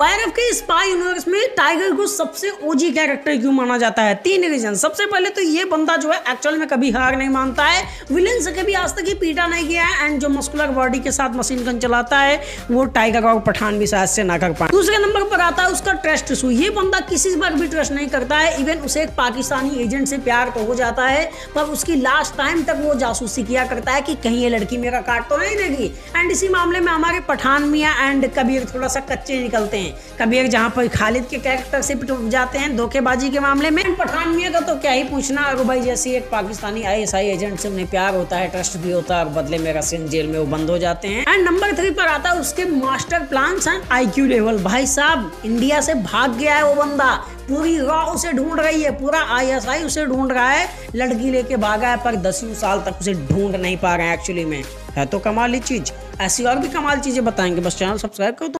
Wire के spy universe में tiger को सबसे ओजी कैरेक्टर क्यों माना जाता है? तीन रीजन सबसे पहले तो ये बंदा जो है एक्चुअल में कभी हार नहीं मानता है। विलन से कभी आज तक ही पीटा नहीं किया है एंड जो मस्कुलर बॉडी के साथ मशीन गन चलाता है, वो टाइगर और पठान भी शायद से ना कर पाए। दूसरे नंबर पर आता है उसका ट्रस्ट इशू ये बंदा किसी पर भी ट्रस्ट नहीं करता है. इवन उसे एक पाकिस्तानी एजेंट से प्यार तो हो जाता है, पर उसकी लास्ट टाइम तक वो जासूसी किया करता है कि कहीं ये लड़की मेरा काट तो नहीं देगी। एंड इसी मामले में हमारे पठान मियाँ एंड कबीर थोड़ा सा कच्चे निकलते हैं। कबीर जहाँ पर खालिद के कैरेक्टर से जाते हैं धोखेबाजी के मामले में। पठान मियाँ का तो क्या ही पूछना, अगर भाई जैसे एक पाकिस्तानी आईएसआई एजेंट से उन्हें प्यार होता है ट्रस्ट भी होता है और बदले में रसियन जेल में वो बंद हो जाते हैं। एंड नंबर थ्री पर आता है, उसके मास्टर प्लान आई लेवल भाई साहब इंडिया से भाग गया है वो बंदा। पूरी रॉ उसे ढूंढ रही है, पूरा आईएसआई उसे ढूंढ रहा है। लड़की लेके भागा है, पर दसियों साल तक उसे ढूंढ नहीं पा रहे हैं एक्चुअली में। है तो कमाल ही चीज़। ऐसी और भी कमाल चीज़ें बताएँगे। बस चैनल सब्सक्राइब करो तो